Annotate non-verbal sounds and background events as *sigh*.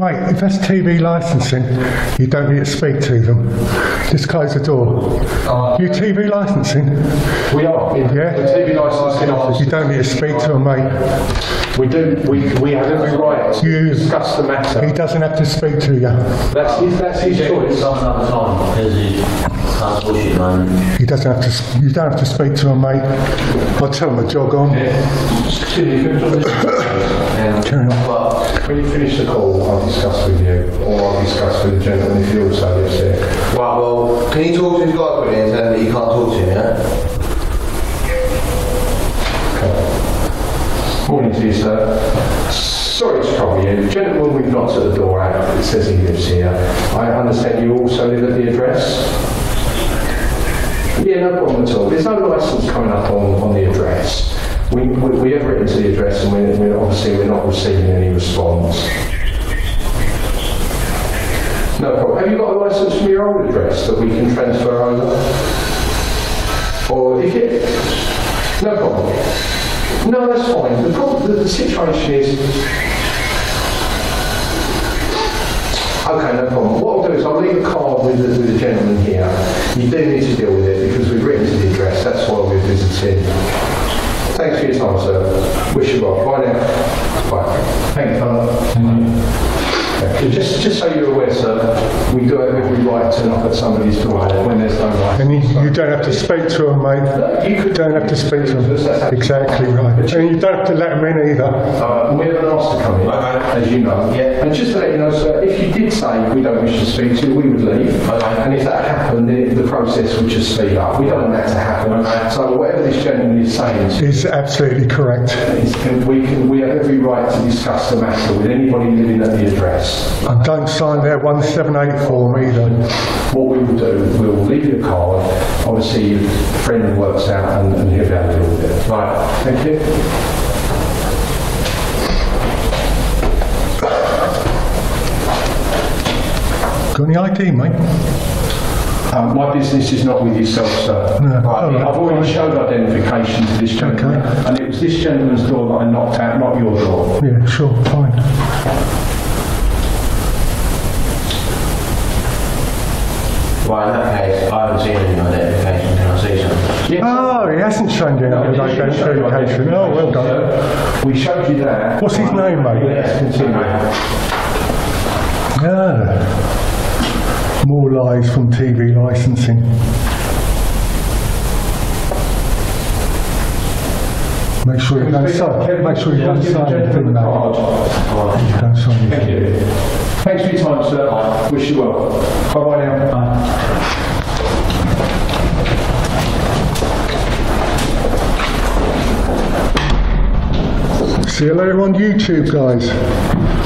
Mate, if that's TV licensing, you don't need to speak to them. Just close the door. Uh, you TV licensing? We are. in Yeah. The TV licensing office. You don't need to speak to them, mate. We do. We, we have every right to You- discuss the matter. He doesn't have to speak to you. That's his, that's his choice. Some another time he can't bullshit, man. He doesn't have to. You don't have to speak to him, mate. I'll tell him to jog on. *coughs* Carry on. But When you finish the call, Discuss with you, or I'll discuss with the gentleman if he also lives there. right, well, can you talk to this guy quickly and tell him that you can't talk to him? Yeah. Morning to you, sir. Sorry to trouble you. Gentleman, we've knocked at the door out. It says he lives here. I understand you also live at the address? Yeah, no problem at all. There's no licence coming up on, on the address. We, we, we have written to the address and we're, we're obviously we're not receiving any response. Have you got a licence from your old address that we can transfer over? Or if it... No problem. No, that's fine. The, problem, the, the situation is. Okay, no problem. What I'll do is I'll leave a card with the, with the gentleman here. You do need to deal with it because we've written to the address. That's why we're visiting. Thanks for your time, sir. Wish you well. Bye now. Bye. Thank you, Just, just so you're aware, sir, we do have every right to knock at somebody's door when there's no right. And you, you don't have to speak to them, mate. You could don't have to speak to them. Exactly right. And you don't have to let them in either. Uh, we haven't asked to come as you know. Yeah. And just to let you know, sir, if you did say we don't wish to speak to you, we would leave. And if that happened, the, the process would just speed up. We don't want that to happen. So whatever this gentleman is saying, to you, Is absolutely correct. is can, we can we have every right to discuss the matter with anybody living at the address. And don't sign their 178 form either. What we will do, we will leave you a card. Obviously, your friend works out and, and he'll be able to deal with it. Right. Thank you. Got any ID, mate? Um, my business is not with yourself, sir. No. Right, All right. I've already showed identification to this gentleman, Okay. and it was this gentleman's door that I knocked out, not your door. Yeah, sure, fine. Well, in that case, I haven't seen any identification. Can I see something? Yes. Oh, he hasn't shown you any Yes, you identification. Oh, well done. sir. We showed you that. What's his name, mate? Let's continue. Yeah. More lies from TV licensing. Make sure you don't sign. Make sure you don't sign anything, mate. Don't sign Thank you. Thanks for your time, sir. I Wish you well. Bye-bye now. See you later on YouTube, guys.